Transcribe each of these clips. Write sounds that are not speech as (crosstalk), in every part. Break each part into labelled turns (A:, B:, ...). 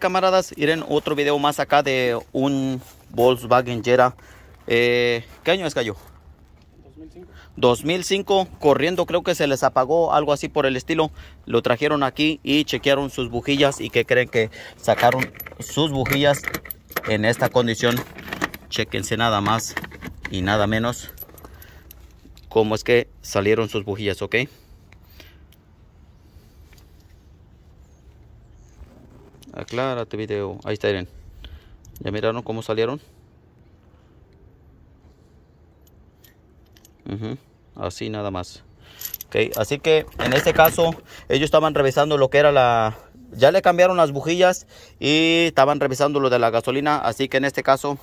A: Camaradas, miren otro video más acá de un Volkswagen Jetta. Eh, ¿Qué año es cayó? 2005. 2005, corriendo creo que se les apagó, algo así por el estilo. Lo trajeron aquí y chequearon sus bujillas y que creen que sacaron sus bujillas en esta condición. Chequense nada más y nada menos cómo es que salieron sus bujillas, ¿ok? Aclara tu video. Ahí está, miren. ¿Ya miraron cómo salieron? Así nada más. Okay, así que en este caso ellos estaban revisando lo que era la... Ya le cambiaron las bujillas y estaban revisando lo de la gasolina. Así que en este caso...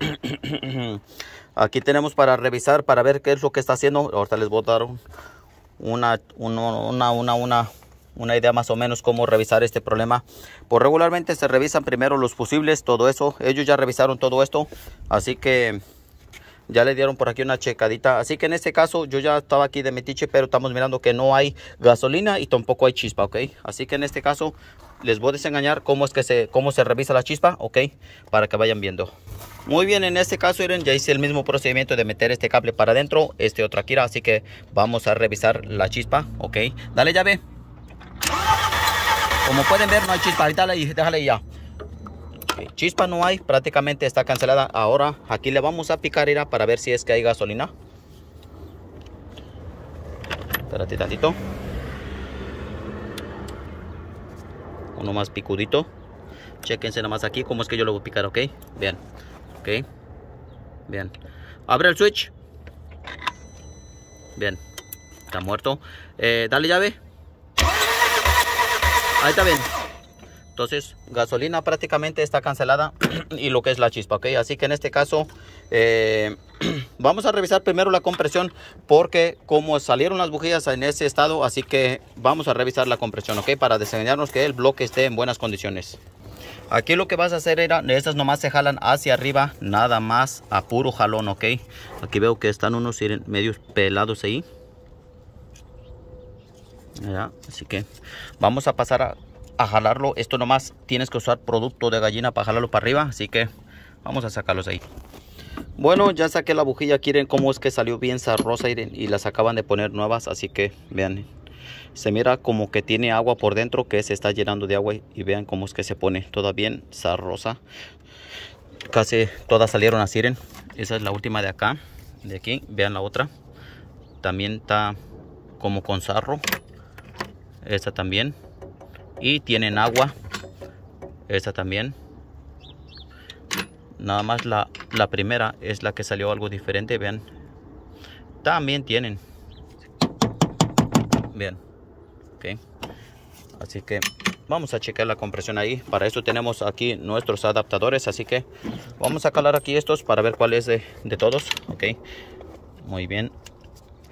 A: (clears throat) aquí tenemos para revisar, para ver qué es lo que está haciendo. Ahorita les voy a dar una, una, una, una una idea más o menos cómo revisar este problema. Pues regularmente se revisan primero los fusibles, todo eso. Ellos ya revisaron todo esto, así que ya le dieron por aquí una checadita. Así que en este caso yo ya estaba aquí de metiche, pero estamos mirando que no hay gasolina y tampoco hay chispa, ¿ok? Así que en este caso les voy a desengañar cómo es que se, cómo se revisa la chispa, ¿ok? Para que vayan viendo. Muy bien, en este caso, miren, ya hice el mismo procedimiento de meter este cable para adentro, este otro aquí, así que vamos a revisar la chispa, ¿ok? Dale llave. Como pueden ver, no hay chispa. Ahorita déjale ya. Chispa no hay, prácticamente está cancelada. Ahora aquí le vamos a picar para ver si es que hay gasolina. Espérate tantito. Uno más picudito. Chequense nada más aquí cómo es que yo lo voy a picar, ¿ok? Bien. Ok. Bien. Abre el switch. Bien. Está muerto. Eh, dale llave. Ahí está bien. Entonces, gasolina prácticamente está cancelada (clears throat) y lo que es la chispa, ¿ok? Así que en este caso, eh, (clears throat) vamos a revisar primero la compresión porque como salieron las bujías en ese estado, así que vamos a revisar la compresión, ¿ok? Para desengañarnos que el bloque esté en buenas condiciones. Aquí lo que vas a hacer era, estas nomás se jalan hacia arriba, nada más a puro jalón, ¿ok? Aquí veo que están unos medios pelados ahí así que vamos a pasar a, jalarlo. Esto nomás tienes que usar producto de gallina para jalarlo para arriba así que vamos a sacarlos ahí. Bueno ya saqué la bujilla quieren cómo es que salió bien rosa y las acaban de poner nuevas así que vean se mira como que tiene agua por dentro que se está llenando de agua y vean cómo es que se pone toda bien rosa casi todas salieron así miren esa es la última de acá de aquí vean la otra también está como con sarro esta también. Y tienen agua esta también. Nada más la, la primera es la que salió algo diferente vean. También tienen. Bien ok. Así que vamos a checar la compresión ahí. Para eso tenemos aquí nuestros adaptadores así que vamos a calar aquí estos para ver cuál es de, de todos ok. Muy bien.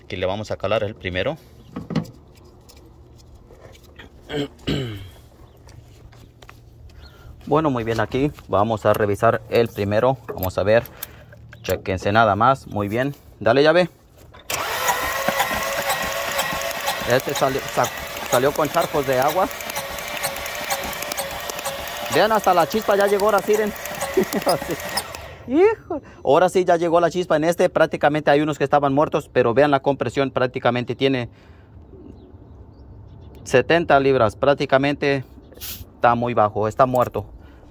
A: Aquí le vamos a calar el primero (clears throat) Bueno, muy bien aquí. Vamos a revisar el primero. Vamos a ver. Chequense nada más. Muy bien. Dale llave. Este salió, con charcos de agua. Vean, hasta la chispa ya llegó ahora, miren. (laughs) Ahora sí ya llegó la chispa en este. Prácticamente hay unos que estaban muertos, pero vean la compresión. Prácticamente tiene 70 libras prácticamente está muy bajo, está muerto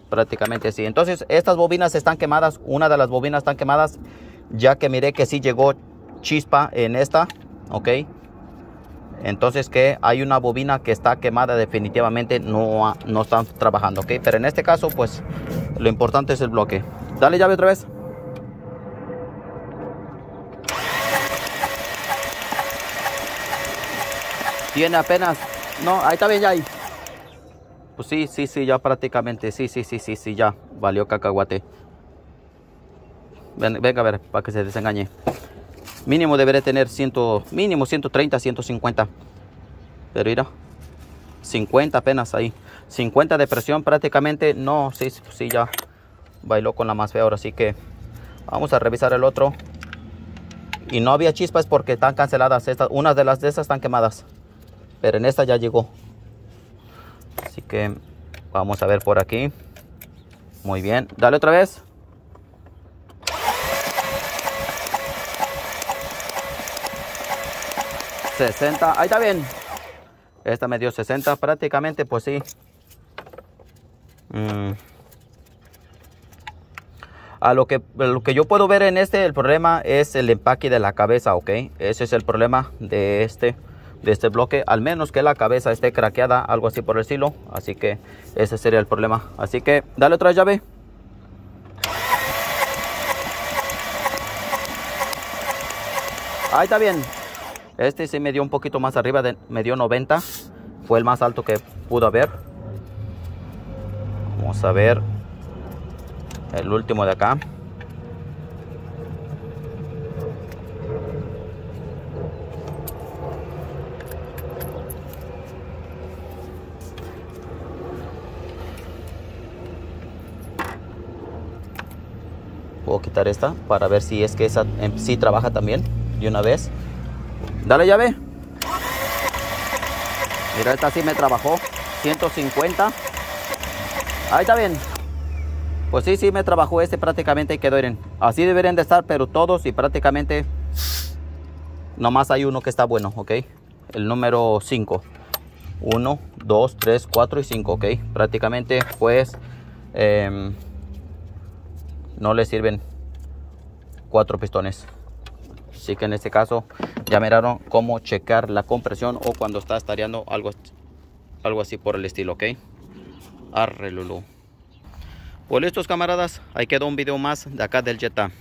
A: prácticamente así. Entonces estas bobinas están quemadas, una de las bobinas están quemadas ya que miré que sí llegó chispa en esta, ok. Entonces que hay una bobina que está quemada definitivamente no, no están trabajando, ok. Pero en este caso pues lo importante es el bloque. Dale llave otra vez. Tiene apenas no, ahí está bien ya ahí. Pues sí, sí, sí, ya prácticamente. Sí, sí, sí, sí, sí, ya. Valió cacahuate. venga a ver, para que se desengañe. Mínimo debería tener 100, mínimo 130, 150. Pero mira, 50 apenas ahí. 50 de presión prácticamente. No, sí, sí, ya bailó con la más fea ahora. Así que vamos a revisar el otro. Y no había chispas porque están canceladas. Estas, unas de las de esas están quemadas pero en esta ya llegó así que Vamos a ver por aquí. Muy bien. Dale otra vez. ¿60? Ahí está bien. Esta me dio 60 prácticamente, pues sí. Mm. A lo que, lo que yo puedo ver en este, el problema es el empaque de la cabeza, ¿ok? Ese es el problema de este de este bloque, al menos que la cabeza esté craqueada, algo así por el estilo. Así que ese sería el problema. Así que dale otra llave. Ahí está bien. Este sí me dio un poquito más arriba, de, me dio 90. Fue el más alto que pudo haber. Vamos a ver el último de acá. Puedo quitar esta para ver si es que esa em, sí trabaja también de una vez. Dale llave. Mira, esta sí me trabajó. 150. Ahí está bien. Pues sí, sí me trabajó este prácticamente y quedó en. Así deberían de estar, pero todos y prácticamente nomás hay uno que está bueno, ¿ok? El número 5. 1, 2, 3, 4 y 5, ¿ok? Prácticamente pues... Eh, no le sirven cuatro pistones. Así que en este caso ya miraron cómo checar la compresión o cuando está estareando algo algo así por el estilo ok arre lulu. Pues listos camaradas. Ahí quedó un video más de acá del Jetta